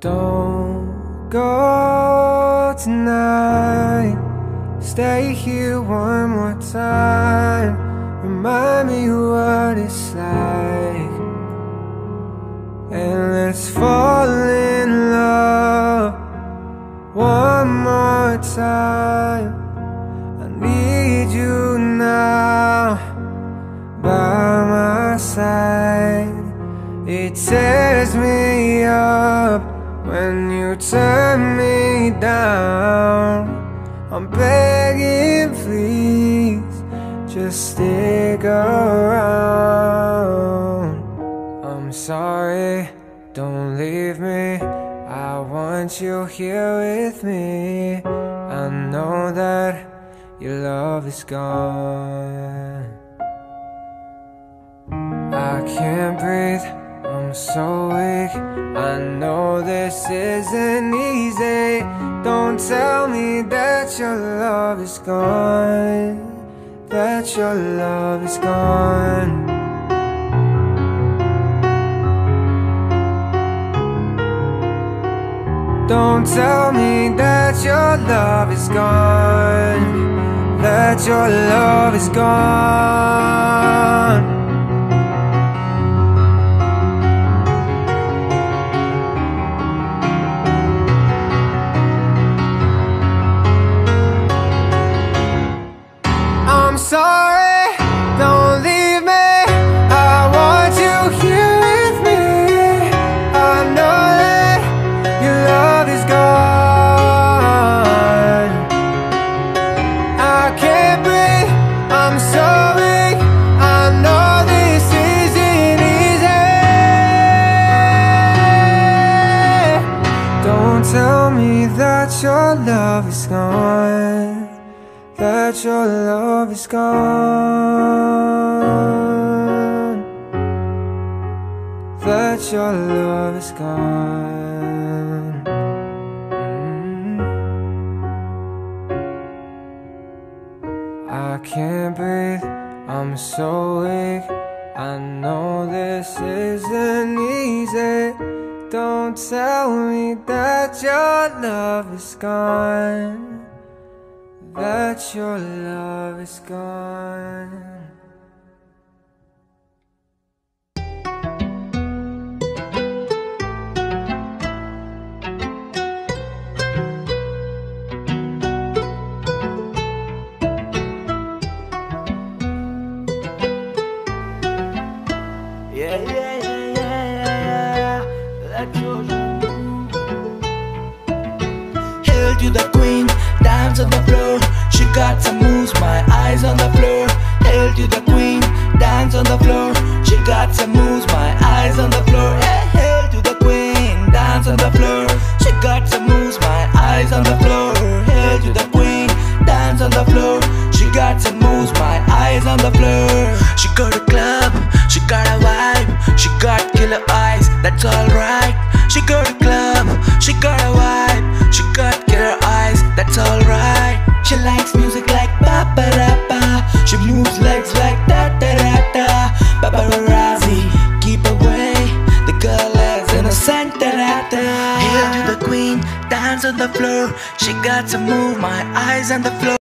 go tonight. Stay here one more time. Remind me what it's like. And let's fall in love one more time. I need you now by my side. It tears me up when you turn me down. I'm begging, please, just stick around. I'm sorry, don't leave me. I want you here with me. I know that your love is gone. I can't breathe, So weak. I know this isn't easy. Don't tell me that your love is gone. That your love is gone. Don't tell me that your love is gone. That your love is gone. That your love is gone that your love is gone. That your love is gone. Mm. I can't breathe, I'm so weak. I know this isn't easy. Don't tell me that your love is gone that your love is gone. Let your Hail to the queen, dance on the floor. She got some moves, my eyes on the floor. Hail to the queen, dance on the floor. She got some moves, my eyes on the floor. Hey, hail to the queen, dance on the floor. She got some moves, my eyes on the floor. Hail to the queen, dance on the floor. She got some moves, my eyes on the floor. That's alright. She got a club, she got a vibe, she got killer eyes, that's alright. She likes music like ba ba da. She moves legs like da da da da. Paparazzi, keep away. The girl is innocent da da da. Hail to the queen, dance on the floor. She got to move, my eyes on the floor.